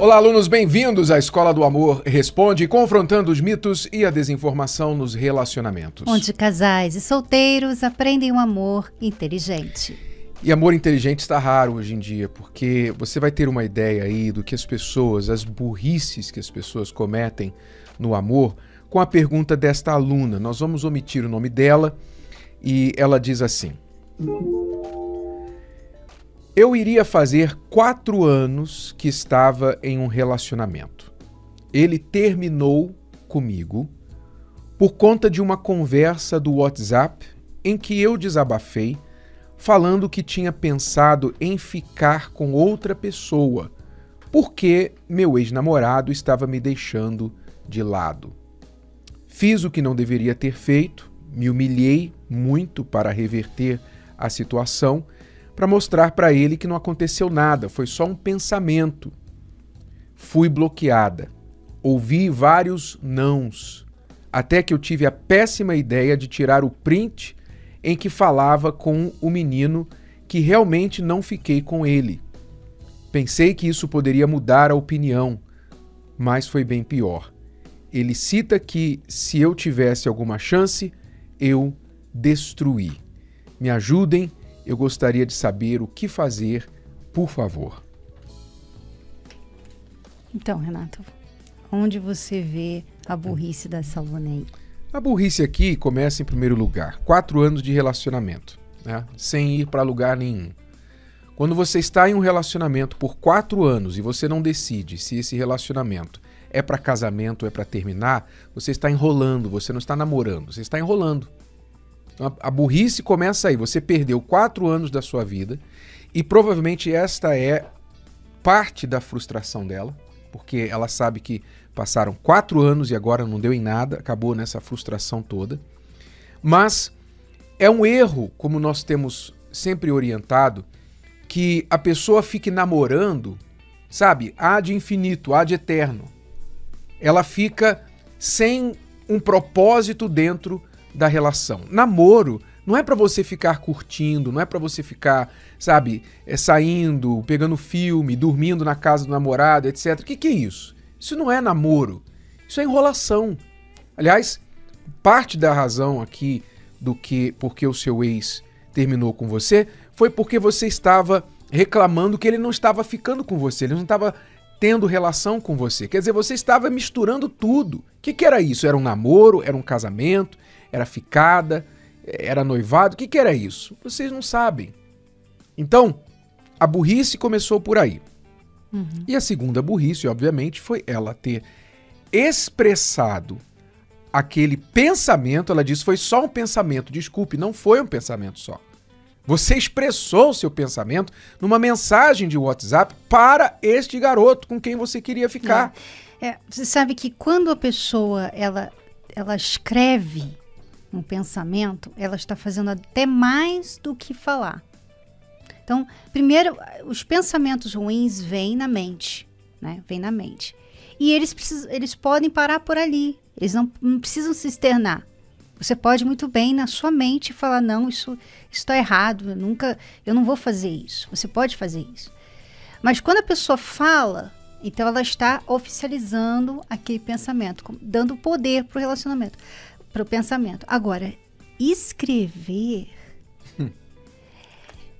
Olá, alunos, bem-vindos à Escola do Amor Responde, confrontando os mitos e a desinformação nos relacionamentos. Onde casais e solteiros aprendem um amor inteligente. E amor inteligente está raro hoje em dia, porque você vai ter uma ideia aí do que as pessoas, as burrices que as pessoas cometem no amor, com a pergunta desta aluna. Nós vamos omitir o nome dela e ela diz assim. Eu iria fazer quatro anos que estava em um relacionamento. Ele terminou comigo por conta de uma conversa do WhatsApp em que eu desabafei, falando que tinha pensado em ficar com outra pessoa, porque meu ex-namorado estava me deixando de lado. Fiz o que não deveria ter feito, me humilhei muito para reverter a situação para mostrar para ele que não aconteceu nada, foi só um pensamento. Fui bloqueada. Ouvi vários nãos, até que eu tive a péssima ideia de tirar o print em que falava com o menino que realmente não fiquei com ele. Pensei que isso poderia mudar a opinião, mas foi bem pior. Ele cita que se eu tivesse alguma chance, eu destruí. Me ajudem eu gostaria de saber o que fazer, por favor. Então, Renato, onde você vê a burrice dessa aluna aí? A burrice aqui começa em primeiro lugar. Quatro anos de relacionamento, né? sem ir para lugar nenhum. Quando você está em um relacionamento por quatro anos e você não decide se esse relacionamento é para casamento ou é para terminar, você está enrolando, você não está namorando, você está enrolando. Então, a, a burrice começa aí. Você perdeu quatro anos da sua vida e provavelmente esta é parte da frustração dela, porque ela sabe que passaram quatro anos e agora não deu em nada, acabou nessa frustração toda. Mas é um erro, como nós temos sempre orientado, que a pessoa fique namorando, sabe, há de infinito, há de eterno. Ela fica sem um propósito dentro da relação. Namoro não é para você ficar curtindo, não é para você ficar, sabe, é, saindo, pegando filme, dormindo na casa do namorado, etc. O que, que é isso? Isso não é namoro. Isso é enrolação. Aliás, parte da razão aqui do que porque o seu ex terminou com você foi porque você estava reclamando que ele não estava ficando com você, ele não estava tendo relação com você. Quer dizer, você estava misturando tudo. O que, que era isso? Era um namoro? Era um casamento? Era ficada? Era noivado? O que, que era isso? Vocês não sabem. Então, a burrice começou por aí. Uhum. E a segunda burrice, obviamente, foi ela ter expressado aquele pensamento. Ela disse: foi só um pensamento. Desculpe, não foi um pensamento só. Você expressou o seu pensamento numa mensagem de WhatsApp para este garoto com quem você queria ficar. É, é, você sabe que quando a pessoa ela, ela escreve um pensamento, ela está fazendo até mais do que falar. Então, primeiro, os pensamentos ruins vêm na mente, né? Vêm na mente. E eles, precisam, eles podem parar por ali. Eles não, não precisam se externar. Você pode muito bem na sua mente falar não, isso está errado, eu nunca, eu não vou fazer isso. Você pode fazer isso. Mas quando a pessoa fala, então ela está oficializando aquele pensamento, dando poder para o relacionamento para o pensamento. Agora, escrever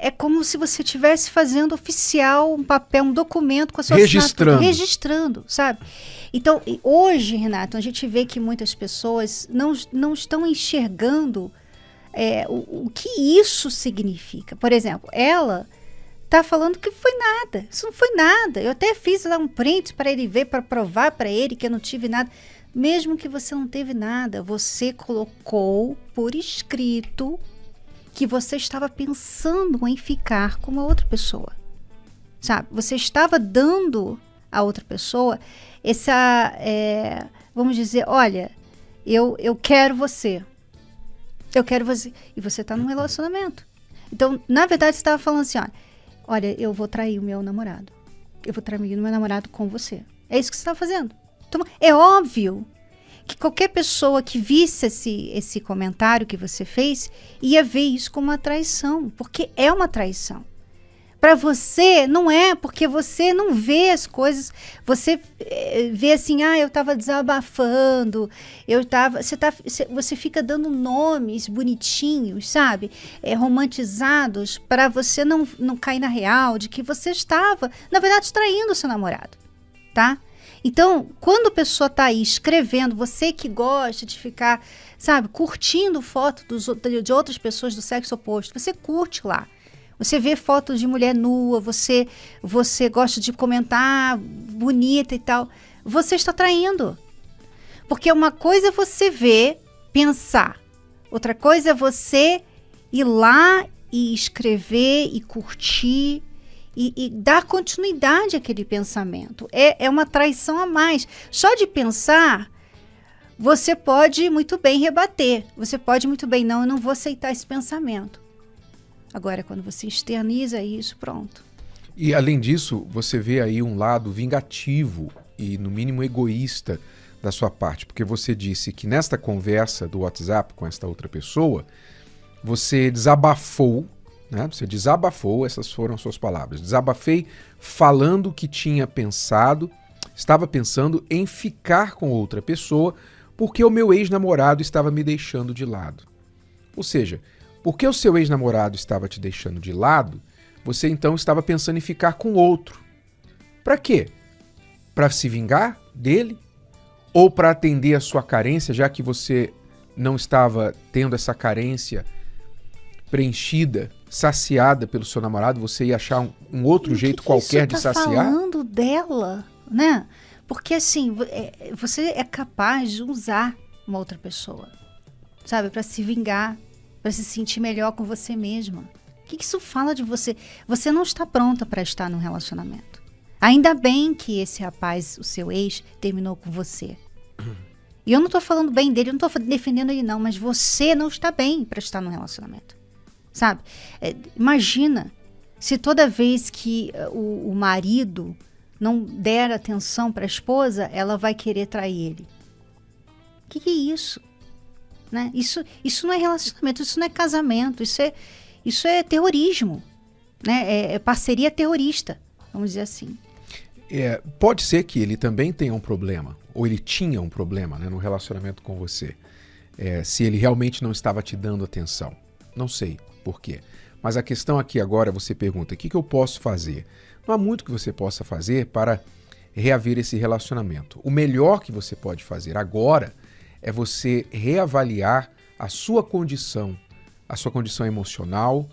é como se você estivesse fazendo oficial um papel, um documento com a sua registrando, registrando, sabe? Então, hoje, Renato, a gente vê que muitas pessoas não, não estão enxergando é, o, o que isso significa. Por exemplo, ela tá falando que foi nada. Isso não foi nada. Eu até fiz lá um print para ele ver, para provar para ele que eu não tive nada. Mesmo que você não teve nada, você colocou por escrito que você estava pensando em ficar com uma outra pessoa. Sabe? Você estava dando à outra pessoa essa. É, vamos dizer, olha, eu, eu quero você. Eu quero você. E você está num relacionamento. Então, na verdade, você estava falando assim: olha, olha, eu vou trair o meu namorado. Eu vou trair o meu namorado com você. É isso que você está fazendo. É óbvio que qualquer pessoa que visse esse, esse comentário que você fez ia ver isso como uma traição, porque é uma traição. Para você não é, porque você não vê as coisas, você é, vê assim, ah, eu estava desabafando, eu estava, você tá, você fica dando nomes bonitinhos, sabe? É, romantizados para você não, não cair na real de que você estava, na verdade, traindo o seu namorado, tá? Então, quando a pessoa está aí escrevendo, você que gosta de ficar, sabe, curtindo foto dos, de outras pessoas do sexo oposto, você curte lá. Você vê fotos de mulher nua, você você gosta de comentar bonita e tal. Você está traindo. Porque uma coisa é você ver, pensar. Outra coisa é você ir lá e escrever e curtir e, e, dar continuidade àquele pensamento. É, é uma traição a mais. Só de pensar, você pode muito bem rebater. Você pode muito bem, não, eu não vou aceitar esse pensamento. Agora, quando você externiza isso, pronto. E além disso, você vê aí um lado vingativo e, no mínimo, egoísta da sua parte, porque você disse que nesta conversa do WhatsApp com esta outra pessoa, você desabafou, né? Você desabafou, essas foram suas palavras. Desabafei falando que tinha pensado, estava pensando em ficar com outra pessoa porque o meu ex-namorado estava me deixando de lado. Ou seja, porque o seu ex-namorado estava te deixando de lado, você então estava pensando em ficar com outro. Para quê? Para se vingar dele? Ou para atender a sua carência, já que você não estava tendo essa carência preenchida, saciada pelo seu namorado, você ia achar um, um outro jeito que qualquer que de tá saciar? falando dela, né? Porque assim, é, você é capaz de usar uma outra pessoa, sabe, para se vingar para se sentir melhor com você mesma. O que, isso fala de você? Você não está pronta para estar num relacionamento. Ainda bem que esse rapaz, o seu ex, terminou com você. E eu não estou falando bem dele, eu não estou defendendo ele, não, mas você não está bem para estar num relacionamento. Sabe? É, imagina se toda vez que uh, o, o marido não der atenção para a esposa, ela vai querer trair ele. O que, que é isso? Né? Isso, isso não é relacionamento, isso não é casamento, isso é, isso é terrorismo. Né? É, é parceria terrorista, vamos dizer assim. É, pode ser que ele também tenha um problema, ou ele tinha um problema né, no relacionamento com você. É, se ele realmente não estava te dando atenção. Não sei por quê. Mas a questão aqui agora você pergunta: o que, que eu posso fazer? Não há muito que você possa fazer para reaver esse relacionamento. O melhor que você pode fazer agora é você reavaliar a sua condição, a sua condição emocional,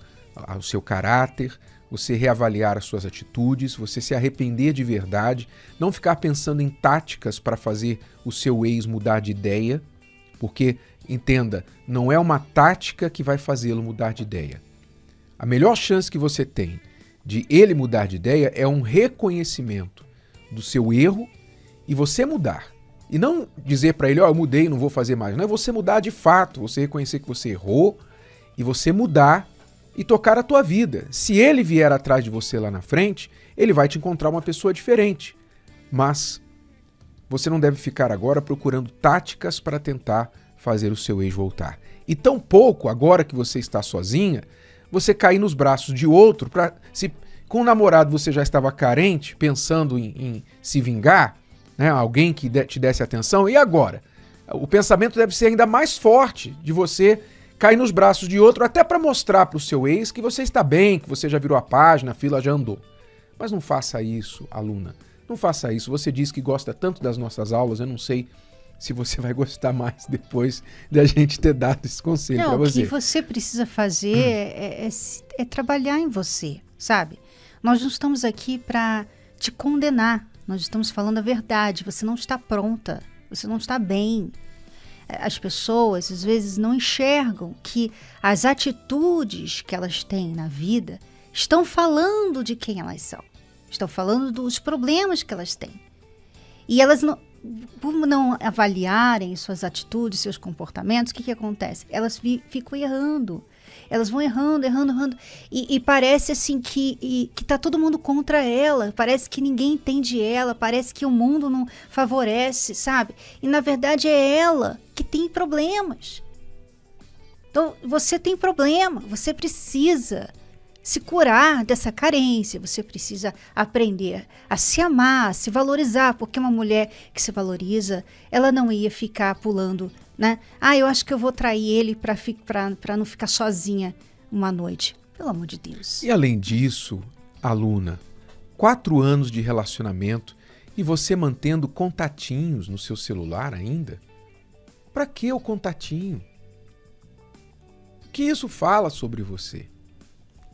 o seu caráter, você reavaliar as suas atitudes, você se arrepender de verdade, não ficar pensando em táticas para fazer o seu ex mudar de ideia, porque entenda, não é uma tática que vai fazê-lo mudar de ideia. A melhor chance que você tem de ele mudar de ideia é um reconhecimento do seu erro e você mudar. E não dizer para ele, ó, oh, eu mudei, não vou fazer mais. Não é você mudar de fato, você reconhecer que você errou e você mudar e tocar a tua vida. Se ele vier atrás de você lá na frente, ele vai te encontrar uma pessoa diferente. Mas você não deve ficar agora procurando táticas para tentar fazer o seu ex voltar. E tão pouco agora que você está sozinha, você cair nos braços de outro para se com o namorado você já estava carente, pensando em, em se vingar, né? alguém que te desse atenção. E agora? O pensamento deve ser ainda mais forte de você cair nos braços de outro, até para mostrar para o seu ex que você está bem, que você já virou a página, a fila já andou. Mas não faça isso, aluna. Não faça isso. Você diz que gosta tanto das nossas aulas, eu não sei se você vai gostar mais depois da gente ter dado esse conselho para você. O que você precisa fazer hum. é, é, é trabalhar em você, sabe? Nós não estamos aqui para te condenar. Nós estamos falando a verdade. Você não está pronta. Você não está bem. As pessoas às vezes não enxergam que as atitudes que elas têm na vida estão falando de quem elas são. Estão falando dos problemas que elas têm. E elas não, por não avaliarem suas atitudes, seus comportamentos, o que, que acontece? Elas fi, ficam errando. Elas vão errando, errando, errando. E, e parece assim que, e, que tá todo mundo contra ela. Parece que ninguém entende ela. Parece que o mundo não favorece, sabe? E na verdade é ela que tem problemas. Então você tem problema. Você precisa se curar dessa carência, você precisa aprender a se amar, a se valorizar, porque uma mulher que se valoriza, ela não ia ficar pulando, né? Ah, eu acho que eu vou trair ele para não ficar sozinha uma noite. Pelo amor de Deus. E além disso, aluna, quatro anos de relacionamento e você mantendo contatinhos no seu celular ainda? Para que o contatinho? O que isso fala sobre você?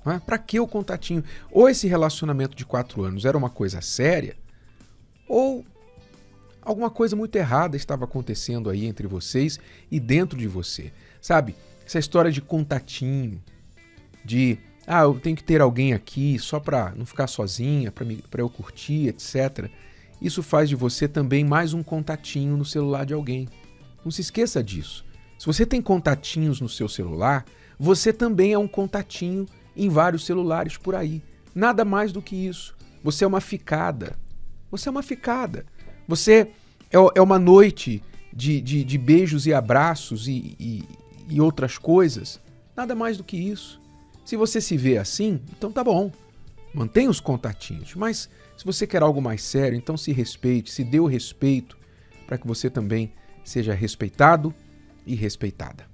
É? Para que o contatinho? Ou esse relacionamento de quatro anos era uma coisa séria, ou alguma coisa muito errada estava acontecendo aí entre vocês e dentro de você. Sabe? Essa história de contatinho, de ah, eu tenho que ter alguém aqui só para não ficar sozinha, para eu curtir, etc. Isso faz de você também mais um contatinho no celular de alguém. Não se esqueça disso. Se você tem contatinhos no seu celular, você também é um contatinho em vários celulares por aí. Nada mais do que isso. Você é uma ficada. Você é uma ficada. Você é, é uma noite de, de, de beijos e abraços e, e, e outras coisas. Nada mais do que isso. Se você se vê assim, então tá bom. Mantenha os contatinhos. Mas se você quer algo mais sério, então se respeite, se dê o respeito para que você também seja respeitado e respeitada.